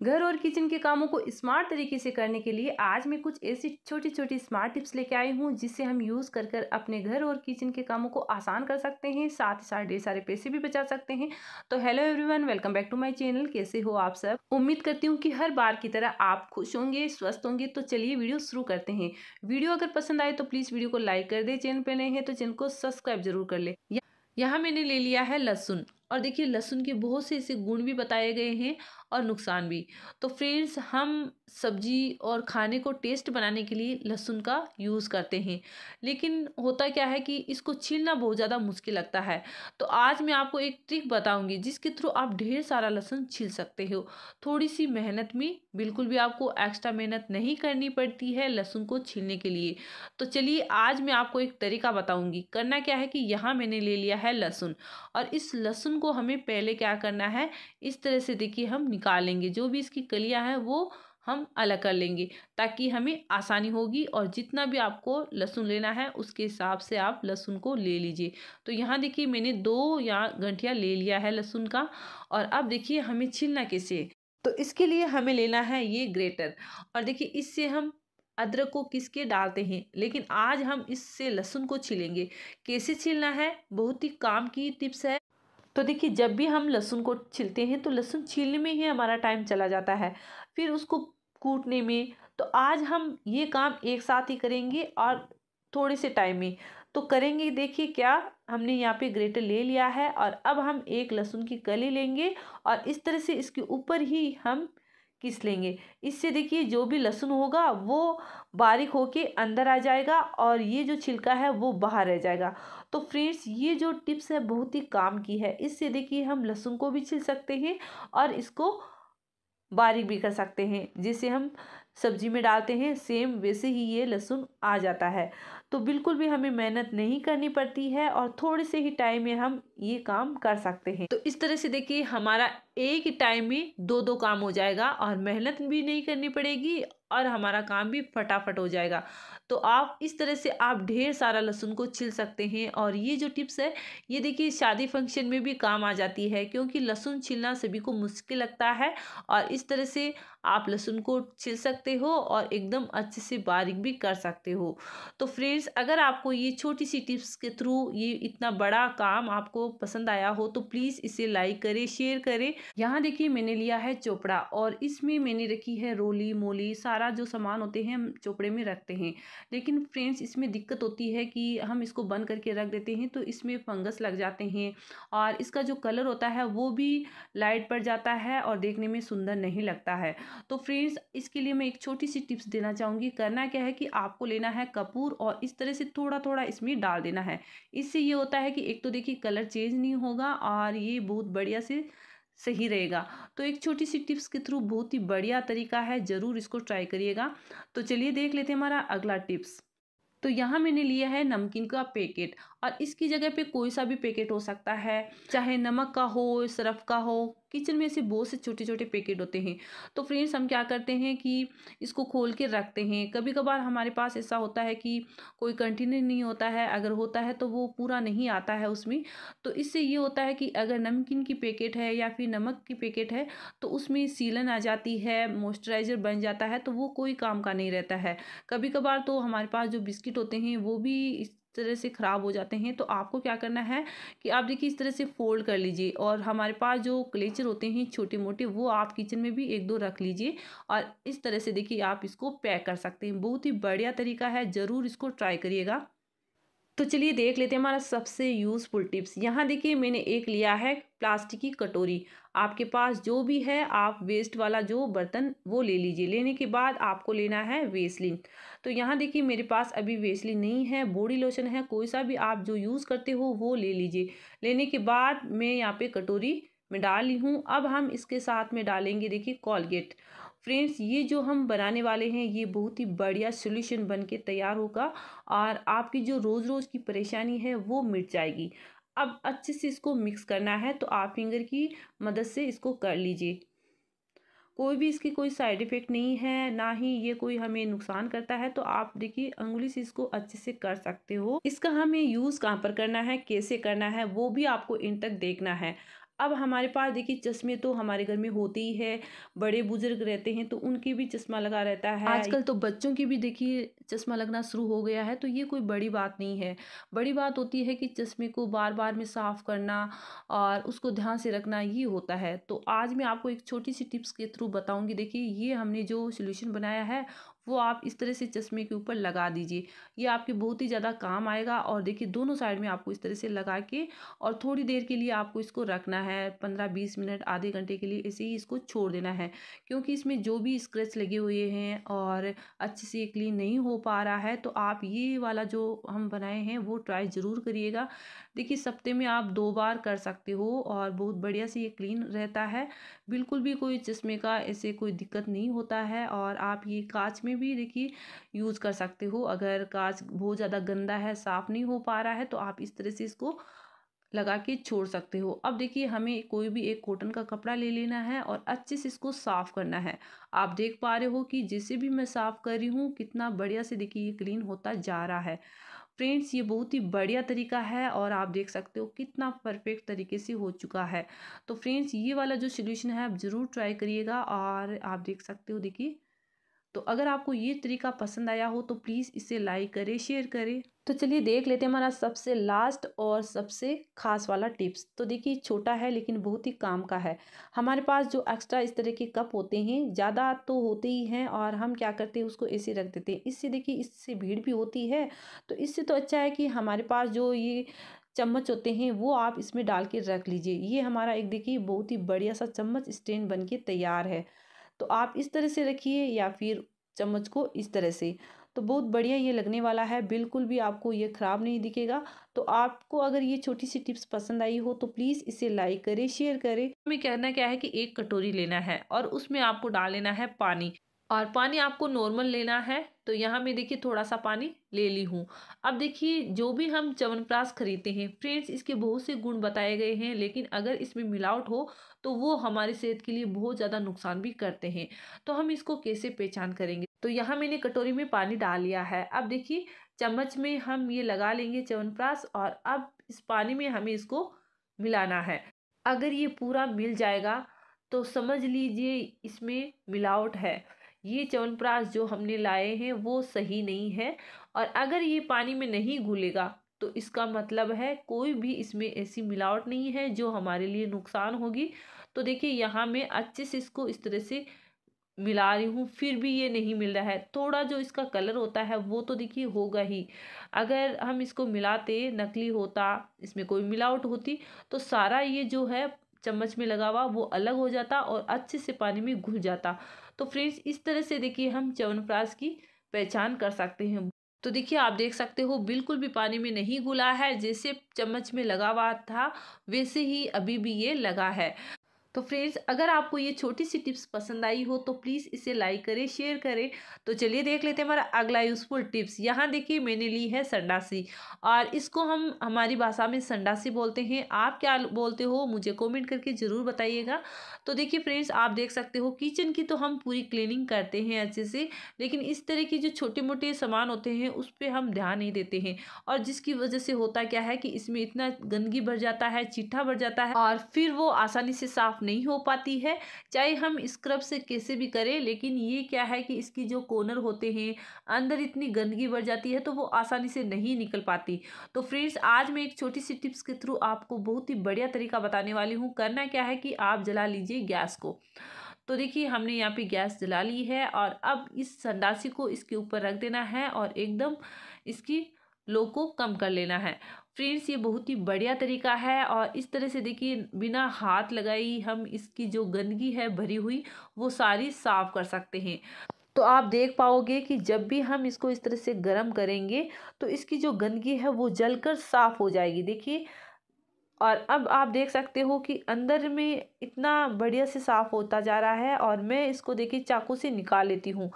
घर और किचन के कामों को स्मार्ट तरीके से करने के लिए आज मैं कुछ ऐसी छोटी छोटी स्मार्ट टिप्स लेके आई हूँ, जिससे हम यूज़ कर कर अपने घर और किचन के कामों को आसान कर सकते हैं, साथ ही साथ ढेर सारे पैसे भी बचा सकते हैं। तो hello everyone, welcome back to my channel. कैसे हो आप सब? उम्मीद करती हूँ कि हर बार की तरह आप खुश होंगे, स्वस्थ होंगे। तो चलिए वीडियो शुरू करते हैं। वीडियो अगर पसंद आए तो प्लीज़ वीडियो को लाइक कर दे, चैनल पर नए हैं तो चैनल को सब्सक्राइब ज़रूर कर ले। यहाँ मैंने ले लिया है लहसुन। और देखिए लहसुन के बहुत से ऐसे गुण भी बताए गए हैं और नुकसान भी। तो फ्रेंड्स, हम सब्ज़ी और खाने को टेस्ट बनाने के लिए लहसुन का यूज़ करते हैं। लेकिन होता क्या है कि इसको छीलना बहुत ज़्यादा मुश्किल लगता है। तो आज मैं आपको एक ट्रिक बताऊँगी जिसके थ्रू आप ढेर सारा लहसुन छील सकते हो। थोड़ी सी मेहनत में बिल्कुल भी आपको एक्स्ट्रा मेहनत नहीं करनी पड़ती है लहसुन को छीलने के लिए। तो चलिए आज मैं आपको एक तरीका बताऊँगी। करना क्या है कि यहाँ मैंने ले लिया है लहसुन और इस लहसुन को हमें पहले क्या करना है, इस तरह से देखिए हम निकाल लेंगे जो भी इसकी कलियाँ हैं, वो हम अलग कर लेंगे, ताकि हमें आसानी होगी और जितना भी आपको लहसुन लेना है, उसके हिसाब से आप लहसुन को ले लीजिए। तो यहाँ देखिए मैंने दो यहाँ घंटिया ले लिया है लहसुन का और अब देखिए हमें छीलना कैसे? तो इसके लिए हमें लेना है ये ग्रेटर और देखिए इससे हम अदरक को किसके डालते हैं? लेकिन आज हम इससे लहसुन को छीलेंगे। कैसे छीलना है? बहुत ही काम की टिप्स है। तो देखिए, जब भी हम लहसुन को छीलते हैं तो लहसुन छीलने में ही हमारा टाइम चला जाता है। फिर उसको कूटने में तो आज हम ये काम एक साथ ही करेंगे और थोड़े से टाइम में। तो करेंगे, देखिए क्या, हमने यहाँ पे ग्रेटर ले लिया है और अब हम एक लहसुन की कली लेंगे और इस तरह से इसके ऊपर ही हम किस लेंगे? इससे देखिए जो भी लहसुन होगा, वो बारीक होके अंदर आ जाएगा और ये जो छिलका है, वो बाहर रह जाएगा। तो फ्रेंड्स, ये जो टिप्स है, बहुत ही काम की है। इससे देखिए हम लहसुन को भी छिल सकते हैं और इसको बारीक भी कर सकते हैं। जिसे हम सब्ज़ी में डालते हैं, सेम वैसे ही ये लहसुन आ जाता है। तो बिल्कुल भी हमें मेहनत नहीं करनी पड़ती है और थोड़े से ही टाइम में हम ये काम कर सकते हैं। तो इस तरह से देखिए हमारा एक ही टाइम में दो दो काम हो जाएगा और मेहनत भी नहीं करनी पड़ेगी और हमारा काम भी फटाफट हो जाएगा। तो आप इस तरह से आप ढेर सारा लहसुन को छिल सकते हैं और ये जो टिप्स है, ये देखिए शादी फ़ंक्शन में भी काम आ जाती है क्योंकि लहसुन छिलना सभी को मुश्किल लगता है और इस तरह से आप लहसुन को छिल सकते हो और एकदम अच्छे से बारीक भी कर सकते हो। तो फ्रेंड्स अगर आपको ये छोटी सी टिप्स के थ्रू ये इतना बड़ा काम आपको पसंद आया हो तो प्लीज़ इसे लाइक करें शेयर करें यहाँ देखिए मैंने लिया है चोपड़ा और इसमें मैंने रखी है रोली, मोली, सारा जो सामान होते हैं हम चोपड़े में रखते हैं। लेकिन फ्रेंड्स, इसमें दिक्कत होती है कि हम इसको बंद करके रख देते हैं तो इसमें फंगस लग जाते हैं और इसका जो कलर होता है वो भी लाइट पड़ जाता है और देखने में सुंदर नहीं लगता है। तो फ्रेंड्स, इसके लिए मैं एक छोटी सी टिप्स देना चाहूँगी। करना क्या है कि आपको लेना है कपूर और इस तरह से थोड़ा थोड़ा इसमें डाल देना है। इससे ये होता है कि एक तो देखिए कलर चेंज नहीं होगा और ये बहुत बढ़िया से सही रहेगा। तो एक छोटी सी टिप्स के थ्रू बहुत ही बढ़िया तरीका है, ज़रूर इसको ट्राई करिएगा। तो चलिए देख लेते हैं हमारा अगला टिप्स। तो यहाँ मैंने लिया है नमकीन का पैकेट और इसकी जगह पे कोई सा भी पैकेट हो सकता है, चाहे नमक का हो, सरफ का हो। किचन में ऐसे बहुत से छोटे छोटे पैकेट होते हैं। तो फ्रेंड्स, हम क्या करते हैं कि इसको खोल के रखते हैं। कभी कभार हमारे पास ऐसा होता है कि कोई कंटेनर नहीं होता है, अगर होता है तो वो पूरा नहीं आता है उसमें। तो इससे ये होता है कि अगर नमकीन की पैकेट है या फिर नमक की पैकेट है तो उसमें सीलन आ जाती है, मॉइस्चराइज़र बन जाता है तो वो कोई काम का नहीं रहता है। कभी कभार तो हमारे पास जो बिस्किट होते हैं, वो भी तरह से ख़राब हो जाते हैं तो आपको क्या करना है कि आप देखिए इस तरह से फोल्ड कर लीजिए और हमारे पास जो क्लेचर होते हैं छोटे मोटे वो आप किचन में भी एक दो रख लीजिए और इस तरह से देखिए आप इसको पैक कर सकते हैं। बहुत ही बढ़िया तरीका है, ज़रूर इसको ट्राई करिएगा। तो चलिए देख लेते हैं हमारा सबसे यूज़फुल टिप्स यहाँ देखिए मैंने एक लिया है प्लास्टिक की कटोरी। आपके पास जो भी है, आप वेस्ट वाला जो बर्तन, वो ले लीजिए। लेने के बाद आपको लेना है वेसलिन तो यहाँ देखिए मेरे पास अभी वेसलिन नहीं है बॉडी लोशन है, कोई सा भी आप जो यूज़ करते हो, वो ले लीजिए। लेने के बाद मैं यहाँ पे कटोरी में डाली हूँ। अब हम इसके साथ में डालेंगे देखिए कॉलगेट फ्रेंड्स, ये जो हम बनाने वाले हैं, ये बहुत ही बढ़िया सोल्यूशन बन के तैयार होगा और आपकी जो रोज़ रोज़ की परेशानी है, वो मिट जाएगी। अब अच्छे से इसको मिक्स करना है तो आप फिंगर की मदद से इसको कर लीजिए। कोई भी इसकी कोई साइड इफ़ेक्ट नहीं है, ना ही ये कोई हमें नुकसान करता है तो आप देखिए उंगली से इसको अच्छे से कर सकते हो। इसका हमें यूज़ कहाँ पर करना है, कैसे करना है, वो भी आपको इन तक देखना है। अब हमारे पास देखिए चश्मे तो हमारे घर में होते ही है, बड़े बुज़ुर्ग रहते हैं तो उनके भी चश्मा लगा रहता है। आजकल तो बच्चों की भी देखिए चश्मा लगना शुरू हो गया है तो ये कोई बड़ी बात नहीं है। बड़ी बात होती है कि चश्मे को बार बार में साफ़ करना और उसको ध्यान से रखना ये होता है। तो आज मैं आपको एक छोटी सी टिप्स के थ्रू बताऊँगी। देखिए ये हमने जो सोल्यूशन बनाया है वो आप इस तरह से चश्मे के ऊपर लगा दीजिए। ये आपके बहुत ही ज़्यादा काम आएगा और देखिए दोनों साइड में आपको इस तरह से लगा के और थोड़ी देर के लिए आपको इसको रखना है, पंद्रह बीस मिनट, आधे घंटे के लिए ऐसे ही इसको छोड़ देना है। क्योंकि इसमें जो भी स्क्रैच लगे हुए हैं और अच्छे से क्लीन नहीं हो पा रहा है तो आप ये वाला जो हम बनाए हैं, वो ट्राई ज़रूर करिएगा। देखिए, सप्ते में आप दो बार कर सकते हो और बहुत बढ़िया से ये क्लीन रहता है। बिल्कुल भी कोई चश्मे का ऐसे कोई दिक्कत नहीं होता है और आप ये कांच में भी देखिए यूज़ कर सकते हो। अगर कांच बहुत ज़्यादा गंदा है, साफ़ नहीं हो पा रहा है तो आप इस तरह से इसको लगा के छोड़ सकते हो। अब देखिए हमें कोई भी एक कॉटन का कपड़ा ले लेना है और अच्छे से इसको साफ़ करना है। आप देख पा रहे हो कि जैसे भी मैं साफ़ कर रही हूँ, कितना बढ़िया से देखिए ये क्लीन होता जा रहा है। फ्रेंड्स ये बहुत ही बढ़िया तरीका है और आप देख सकते हो कितना परफेक्ट तरीके से हो चुका है। तो फ्रेंड्स ये वाला जो सोल्यूशन है, आप ज़रूर ट्राई करिएगा और आप देख सकते हो, देखिए तो अगर आपको ये तरीका पसंद आया हो तो प्लीज़ इसे लाइक करें, शेयर करें। तो चलिए देख लेते हैं हमारा सबसे लास्ट और सबसे खास वाला टिप्स। तो देखिए, छोटा है लेकिन बहुत ही काम का है। हमारे पास जो एक्स्ट्रा इस तरह के कप होते हैं, ज़्यादा तो होते ही हैं और हम क्या करते हैं, उसको ऐसे रख देते हैं। इससे देखिए, इससे भीड़ भी होती है। तो इससे तो अच्छा है कि हमारे पास जो ये चम्मच होते हैं, वो आप इसमें डाल के रख लीजिए। ये हमारा एक देखिए, बहुत ही बढ़िया सा चम्मच स्टैंड बन के तैयार है। तो आप इस तरह से रखिए या फिर चम्मच को इस तरह से। तो बहुत बढ़िया ये लगने वाला है, बिल्कुल भी आपको ये ख़राब नहीं दिखेगा। तो आपको अगर ये छोटी सी टिप्स पसंद आई हो तो प्लीज़ इसे लाइक करें, शेयर करें। हमें कहना क्या है कि एक कटोरी लेना है और उसमें आपको डाल लेना है पानी। और पानी आपको नॉर्मल लेना है तो यहाँ मैं देखिए थोड़ा सा पानी ले ली हूँ। अब देखिए जो भी हम च्यवनप्राश खरीदते हैं, फ्रेंड्स इसके बहुत से गुण बताए गए हैं, लेकिन अगर इसमें मिलावट हो तो वो हमारी सेहत के लिए बहुत ज़्यादा नुकसान भी करते हैं। तो हम इसको कैसे पहचान करेंगे? तो यहाँ मैंने कटोरी में पानी डाल लिया है। अब देखिए चम्मच में हम ये लगा लेंगे च्यवनप्राश और अब इस पानी में हमें इसको मिलाना है। अगर ये पूरा मिल जाएगा तो समझ लीजिए इसमें मिलावट है। ये च्यवनप्राश जो हमने लाए हैं, वो सही नहीं है। और अगर ये पानी में नहीं घुलेगा तो इसका मतलब है कोई भी इसमें ऐसी मिलावट नहीं है जो हमारे लिए नुकसान होगी। तो देखिए, यहाँ मैं अच्छे से इसको इस तरह से मिला रही हूँ, फिर भी ये नहीं मिल रहा है। थोड़ा जो इसका कलर होता है, वो तो देखिए होगा ही। अगर हम इसको मिलाते, नकली होता, इसमें कोई मिलावट होती तो सारा ये जो है चम्मच में लगा हुआ, वो अलग हो जाता और अच्छे से पानी में घुल जाता। तो फ्रेंड्स, इस तरह से देखिए हम च्यवनप्राश की पहचान कर सकते हैं। तो देखिए, आप देख सकते हो, बिल्कुल भी पानी में नहीं घुला है, जैसे चम्मच में लगा हुआ था, वैसे ही अभी भी ये लगा है। तो फ्रेंड्स, अगर आपको ये छोटी सी टिप्स पसंद आई हो तो प्लीज़ इसे लाइक करें, शेयर करें। तो चलिए देख लेते हैं हमारा अगला यूज़फुल टिप्स। यहाँ देखिए मैंने ली है संडासी और इसको हम हमारी भाषा में संडासी बोलते हैं। आप क्या बोलते हो, मुझे कमेंट करके ज़रूर बताइएगा। तो देखिए फ्रेंड्स, आप देख सकते हो, किचन की तो हम पूरी क्लीनिंग करते हैं अच्छे से, लेकिन इस तरह की जो छोटे मोटे सामान होते हैं, उस पर हम ध्यान नहीं देते हैं। और जिसकी वजह से होता क्या है कि इसमें इतना गंदगी बढ़ जाता है चिट्ठा बढ़ जाता है और फिर वो आसानी से साफ़ नहीं हो पाती है। चाहे हम स्क्रब से कैसे भी करें, लेकिन ये क्या है कि इसकी जो कोनर होते हैं, अंदर इतनी गंदगी बढ़ जाती है तो वो आसानी से नहीं निकल पाती। तो फ्रेंड्स, आज मैं एक छोटी सी टिप्स के थ्रू आपको बहुत ही बढ़िया तरीका बताने वाली हूँ। करना क्या है कि आप जला लीजिए गैस को। तो देखिए, हमने यहाँ पे गैस जला ली है और अब इस संडासी को इसके ऊपर रख देना है और एकदम इसकी लो को कम कर लेना है। फ्रेंड्स, ये बहुत ही बढ़िया तरीका है और इस तरह से देखिए, बिना हाथ लगाई हम इसकी जो गंदगी है, भरी हुई, वो सारी साफ़ कर सकते हैं। तो आप देख पाओगे कि जब भी हम इसको इस तरह से गर्म करेंगे तो इसकी जो गंदगी है, वो जलकर साफ़ हो जाएगी। देखिए, और अब आप देख सकते हो कि अंदर में इतना बढ़िया से साफ़ होता जा रहा है और मैं इसको देखिए चाकू से निकाल लेती हूँ।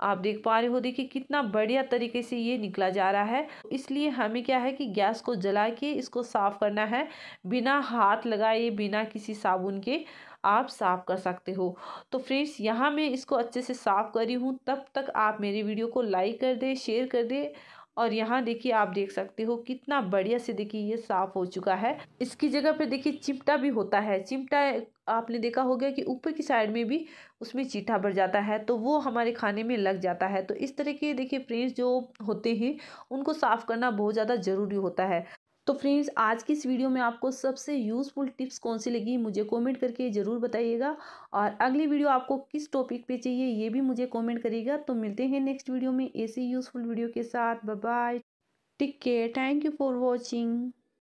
आप देख पा रहे हो, देखिए कितना बढ़िया तरीके से ये निकला जा रहा है। इसलिए हमें क्या है कि गैस को जला के इसको साफ़ करना है। बिना हाथ लगाए, बिना किसी साबुन के आप साफ़ कर सकते हो। तो फ्रेंड्स, यहाँ मैं इसको अच्छे से साफ़ करी हूँ। तब तक आप मेरी वीडियो को लाइक कर दे, शेयर कर दे और यहाँ देखिए आप देख सकते हो कितना बढ़िया से देखिए ये साफ़ हो चुका है। इसकी जगह पे देखिए चिमटा भी होता है। चिमटा आपने देखा होगा कि ऊपर की साइड में भी उसमें चीठा भर जाता है तो वो हमारे खाने में लग जाता है। तो इस तरह के देखिए फ्रेंड्स जो होते हैं, उनको साफ़ करना बहुत ज़्यादा ज़रूरी होता है। तो फ्रेंड्स, आज की इस वीडियो में आपको सबसे यूज़फुल टिप्स कौन सी लगी, मुझे कमेंट करके ज़रूर बताइएगा। और अगली वीडियो आपको किस टॉपिक पे चाहिए, ये भी मुझे कमेंट करिएगा। तो मिलते हैं नेक्स्ट वीडियो में, ऐसी यूज़फुल वीडियो के साथ। Bye take care thank you for watching